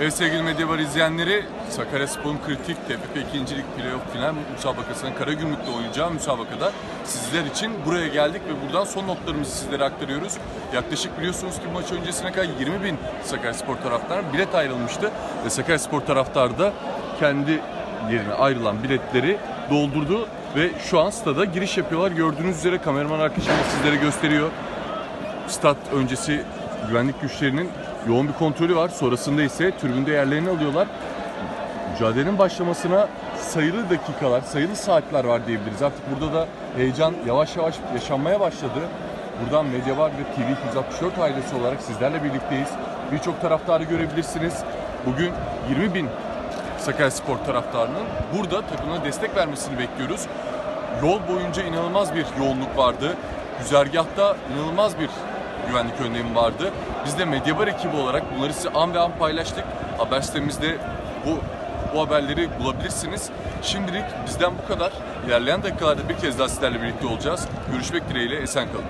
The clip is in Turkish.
Evet sevgili Medyabar izleyenleri Sakaryaspor'un kritik TFF 2. Lig Playoff final müsabakasının Karagümrük'te oynayacağı müsabakada sizler için buraya geldik ve buradan son notlarımızı sizlere aktarıyoruz. Yaklaşık biliyorsunuz ki maç öncesine kadar 20 bin Sakaryaspor taraftarı bilet ayrılmıştı ve Sakaryaspor taraftarı da kendi yerine ayrılan biletleri doldurdu ve şu an stada giriş yapıyorlar. Gördüğünüz üzere kameraman arkadaşımız sizlere gösteriyor stat öncesi güvenlik güçlerinin yoğun bir kontrolü var. Sonrasında ise tribünde yerlerini alıyorlar. Mücadelenin başlamasına sayılı dakikalar, sayılı saatler var diyebiliriz. Artık burada da heyecan yavaş yavaş yaşanmaya başladı. Buradan Medyavar ve TV 264 ailesi olarak sizlerle birlikteyiz. Birçok taraftarı görebilirsiniz. Bugün 20 bin Sakaryaspor taraftarının burada takımına destek vermesini bekliyoruz. Yol boyunca inanılmaz bir yoğunluk vardı. Güzergahta inanılmaz bir güvenlik önlemi vardı. Biz de Medyabar ekibi olarak bunları size an ve an paylaştık. Haber sitemizde bu bu haberleri bulabilirsiniz. Şimdilik bizden bu kadar. İlerleyen dakikalarda bir kez daha sizlerle birlikte olacağız. Görüşmek dileğiyle esen kalın.